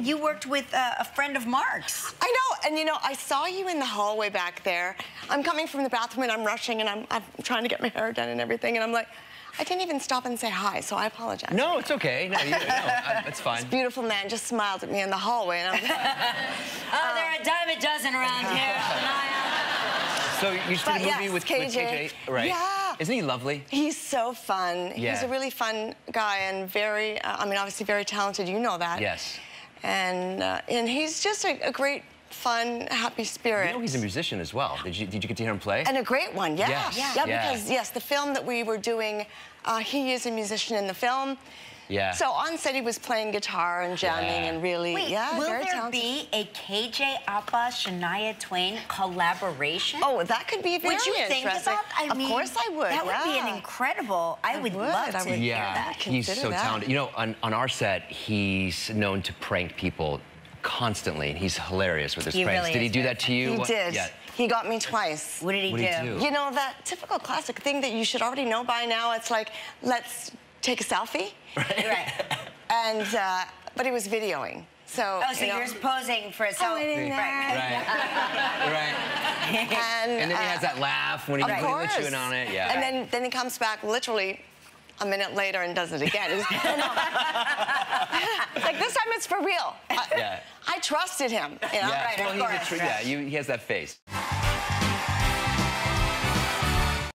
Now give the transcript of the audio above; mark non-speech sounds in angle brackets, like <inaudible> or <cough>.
you worked with uh, a friend of Mark's. I know, and you know, I saw you in the hallway back there. I'm coming from the bathroom and I'm rushing and I'm, I'm trying to get my hair done and everything, and I'm like, I didn't even stop and say hi, so I apologize. No, it's okay. No, you, no, I, that's fine. This beautiful man just smiled at me in the hallway, and I'm like, <laughs> Oh, there are a dime a dozen around here. <laughs> So you just did a movie yes, with, KJ. with KJ, right? Yeah. Isn't he lovely? he's so fun. He's a really fun guy and very, uh, I mean, obviously very talented. You know that. Yes. And uh, and he's just a, a great, fun, happy spirit. You know he's a musician as well. Did you did you get to hear him play? And a great one, yeah. Yes, Yeah, yeah. because, yes, the film that we were doing, uh, he is a musician in the film. Yeah. So on set, he was playing guitar and jamming Yeah. and really, Wait, yeah, will very there talented. be a KJ Apa Shania Twain collaboration? Oh, that could be very would you think interesting. about? I of mean, course I would. That would be an incredible. I, would, would, love to I would. hear yeah, that. he's Consider so that. talented. You know, on, on our set, he's known to prank people constantly, and he's hilarious with his He pranks. really did he do that to you? He What- did. Yeah. He got me twice. What did he What'd he do? do? You know that typical classic thing that you should already know by now. It's like, let's take a selfie. <laughs> Right. And uh, but he was videoing. So, Oh, so you know, you're posing for a selfie. waiting there. Right. Right. <laughs> right. and, And then he uh, has that laugh when he, Of when he lets you course. in on it. Yeah. And then, then he comes back literally a minute later and does it again. It's- <laughs> like this time it's for real. I, Yeah. I trusted him. You know? yeah. Right, of well, he's a course, right. yeah, you, he has that face.